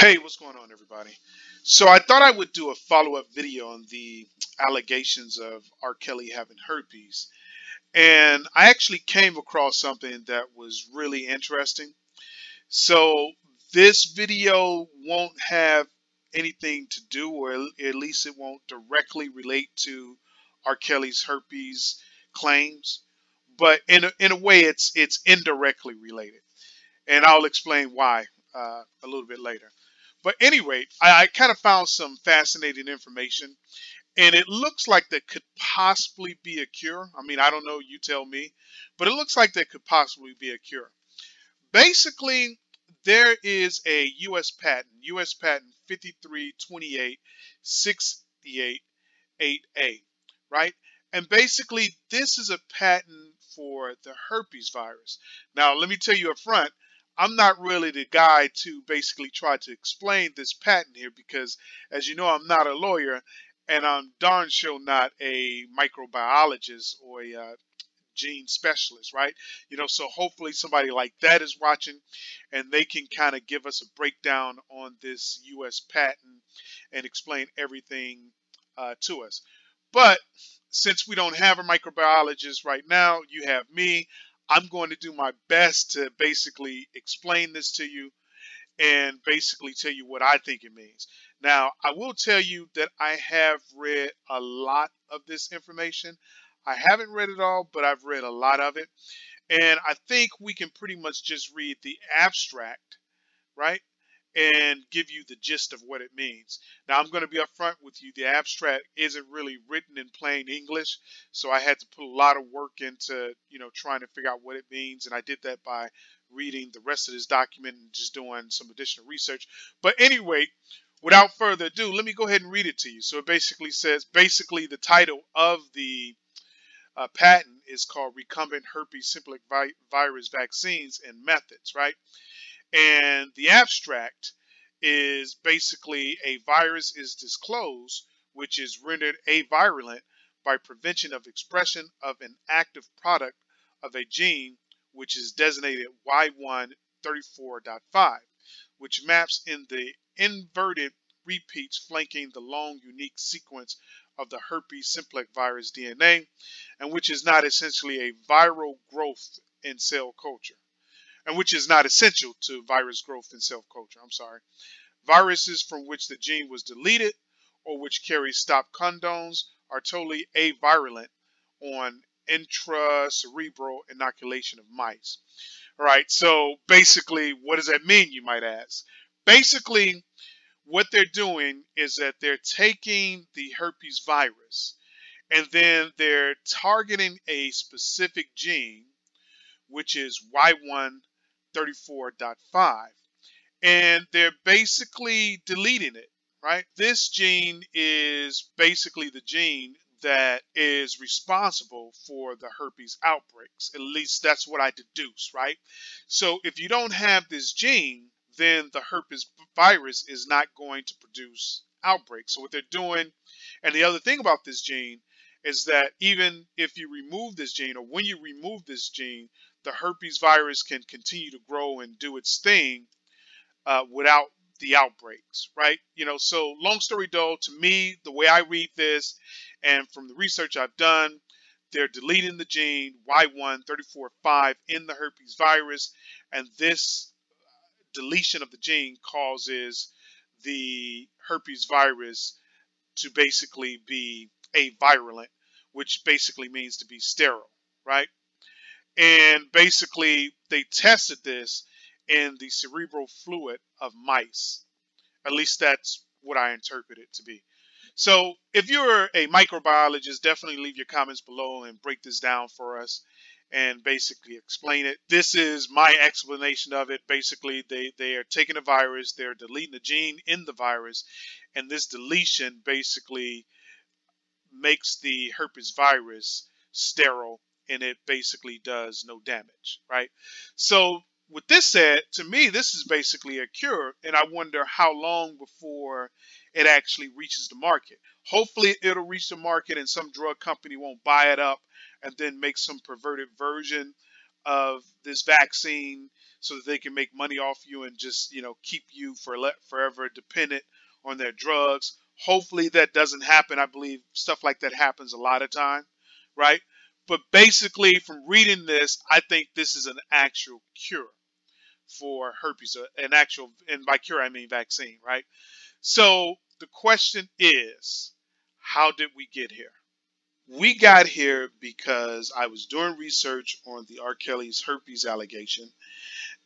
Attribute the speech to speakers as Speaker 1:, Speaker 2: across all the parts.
Speaker 1: Hey, what's going on, everybody? So I thought I would do a follow-up video on the allegations of R. Kelly having herpes. And I actually came across something that was really interesting. So this video won't have anything to do, or at least it won't directly relate to R. Kelly's herpes claims. But in a, in a way, it's it's indirectly related. And I'll explain why uh, a little bit later. But anyway, I, I kind of found some fascinating information, and it looks like there could possibly be a cure. I mean, I don't know, you tell me, but it looks like there could possibly be a cure. Basically, there is a U.S. patent, U.S. patent 5328688A, right? And basically, this is a patent for the herpes virus. Now, let me tell you up front, I'm not really the guy to basically try to explain this patent here because, as you know, I'm not a lawyer and I'm darn sure not a microbiologist or a uh, gene specialist, right? You know, so hopefully somebody like that is watching and they can kind of give us a breakdown on this U.S. patent and explain everything uh, to us. But since we don't have a microbiologist right now, you have me. I'm going to do my best to basically explain this to you and basically tell you what I think it means. Now, I will tell you that I have read a lot of this information. I haven't read it all, but I've read a lot of it. And I think we can pretty much just read the abstract, right? And give you the gist of what it means. Now, I'm going to be upfront with you. The abstract isn't really written in plain English, so I had to put a lot of work into, you know, trying to figure out what it means, and I did that by reading the rest of this document and just doing some additional research. But anyway, without further ado, let me go ahead and read it to you. So it basically says, basically the title of the uh, patent is called Recombinant Herpes Simplex Vi Virus Vaccines and Methods, right? And the abstract is basically a virus is disclosed, which is rendered avirulent by prevention of expression of an active product of a gene, which is designated Y134.5, which maps in the inverted repeats flanking the long unique sequence of the herpes simplex virus DNA, and which is not essentially a viral growth in cell culture and which is not essential to virus growth in cell culture. I'm sorry. Viruses from which the gene was deleted or which carry stop codons are totally avirulent on intracerebral inoculation of mice. All right, so basically, what does that mean, you might ask? Basically, what they're doing is that they're taking the herpes virus and then they're targeting a specific gene, which is Y1 34.5. And they're basically deleting it, right? This gene is basically the gene that is responsible for the herpes outbreaks. At least that's what I deduce, right? So if you don't have this gene, then the herpes virus is not going to produce outbreaks. So what they're doing, and the other thing about this gene is that even if you remove this gene or when you remove this gene, the herpes virus can continue to grow and do its thing uh, without the outbreaks, right? You know, so long story though, to me, the way I read this and from the research I've done, they're deleting the gene Y134.5 in the herpes virus, and this deletion of the gene causes the herpes virus to basically be avirulent, which basically means to be sterile, right? And basically, they tested this in the cerebral fluid of mice. At least that's what I interpret it to be. So if you're a microbiologist, definitely leave your comments below and break this down for us and basically explain it. This is my explanation of it. Basically, they, they are taking a virus, they're deleting the gene in the virus, and this deletion basically makes the herpes virus sterile and it basically does no damage, right? So with this said, to me, this is basically a cure, and I wonder how long before it actually reaches the market. Hopefully, it'll reach the market and some drug company won't buy it up and then make some perverted version of this vaccine so that they can make money off you and just you know keep you for forever dependent on their drugs. Hopefully that doesn't happen. I believe stuff like that happens a lot of time, right? But basically, from reading this, I think this is an actual cure for herpes, uh, an actual, and by cure I mean vaccine, right? So the question is, how did we get here? We got here because I was doing research on the R. Kelly's herpes allegation,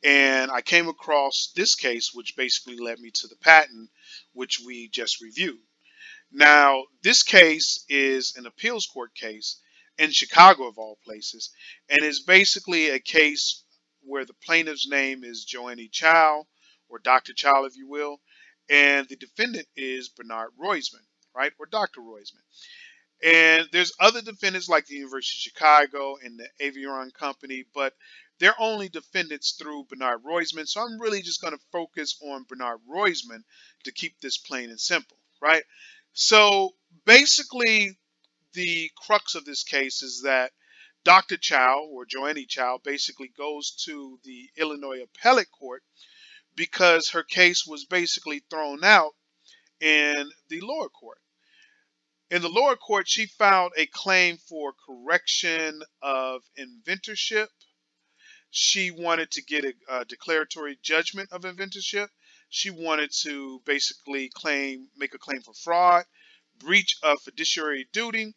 Speaker 1: and I came across this case, which basically led me to the patent, which we just reviewed. Now, this case is an appeals court case in Chicago, of all places, and it's basically a case where the plaintiff's name is Joanne Chou, or Dr. Chou, if you will, and the defendant is Bernard Roizman, right, or Dr. Roizman. And there's other defendants like the University of Chicago and the Aviron Company, but they're only defendants through Bernard Roizman. So I'm really just going to focus on Bernard Roizman to keep this plain and simple, right? So basically, the crux of this case is that Dr. Chou or Joanne Chou basically goes to the Illinois Appellate Court because her case was basically thrown out in the lower court. In the lower court, she filed a claim for correction of inventorship. She wanted to get a, a declaratory judgment of inventorship. She wanted to basically claim, make a claim for fraud, breach of fiduciary duty,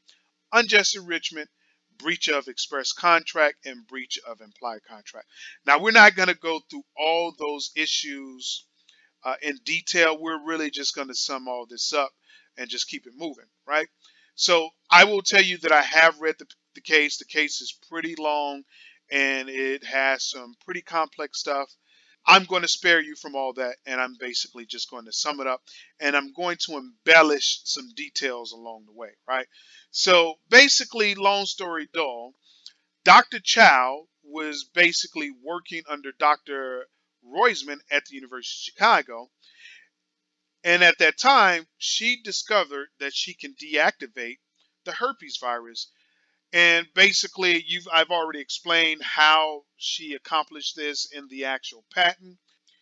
Speaker 1: unjust enrichment, breach of express contract, and breach of implied contract. Now, we're not going to go through all those issues uh, in detail. We're really just going to sum all this up and just keep it moving, right? So I will tell you that I have read the, the case. The case is pretty long and it has some pretty complex stuff. I'm going to spare you from all that, and I'm basically just going to sum it up, and I'm going to embellish some details along the way, right? So basically, long story dull, Dr. Chou was basically working under Dr. Roizman at the University of Chicago, and at that time, she discovered that she can deactivate the herpes virus and basically, you've I've already explained how she accomplished this in the actual patent.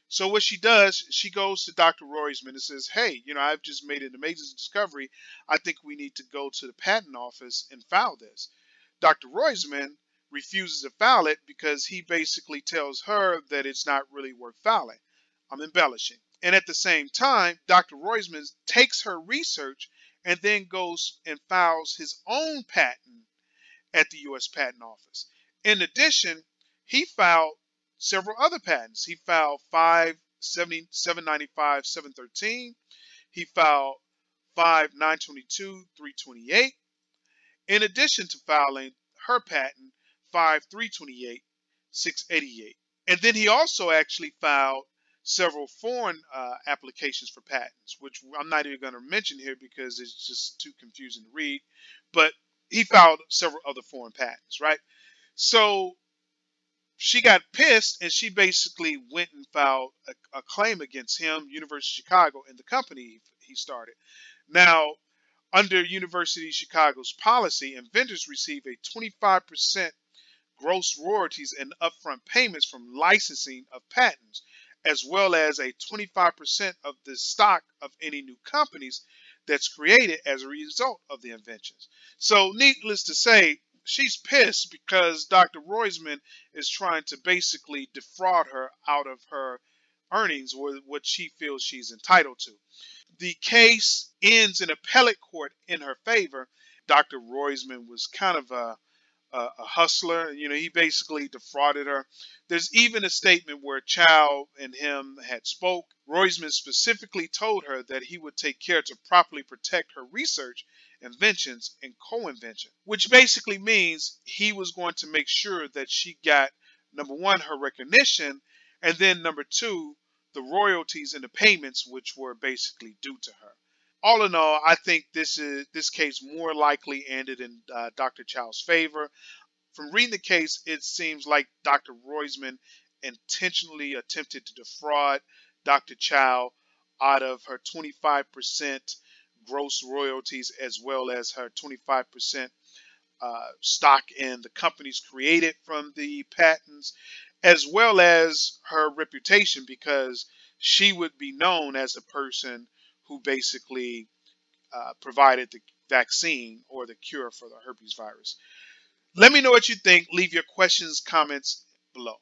Speaker 1: So what she does, she goes to Dr. Roizman and says, "Hey, you know, I've just made an amazing discovery. I think we need to go to the patent office and file this." Dr. Roizman refuses to file it because he basically tells her that it's not really worth filing. I'm embellishing. And at the same time, Dr. Roizman takes her research and then goes and files his own patent at the U.S. Patent Office. In addition, he filed several other patents. He filed 570, 795, 713. He filed 5 922, 328. In addition to filing her patent 5 328, 688. And then he also actually filed several foreign uh, applications for patents, which I'm not even going to mention here because it's just too confusing to read. But he filed several other foreign patents, right? So she got pissed and she basically went and filed a, a claim against him, University of Chicago, and the company he started. Now, under University of Chicago's policy, inventors receive a 25% gross royalties and upfront payments from licensing of patents, as well as a 25% of the stock of any new companies that's created as a result of the inventions. So, needless to say, she's pissed because Dr. Roizman is trying to basically defraud her out of her earnings or what she feels she's entitled to. The case ends in appellate court in her favor. Dr. Roizman was kind of a a, a hustler. You know, he basically defrauded her. There's even a statement where Chou and him had spoke. Roizman specifically told her that he would take care to properly protect her research, inventions, and co-invention, which basically means he was going to make sure that she got number one her recognition, and then number two the royalties and the payments which were basically due to her all in all, I think this is this case more likely ended in uh, Dr. Chou's favor. From reading the case, it seems like Dr. Roizman intentionally attempted to defraud Dr. Chou out of her 25% gross royalties as well as her 25% uh, stock in the companies created from the patents, as well as her reputation because she would be known as the person who basically uh, provided the vaccine or the cure for the herpes virus. Let me know what you think. Leave your questions, comments below.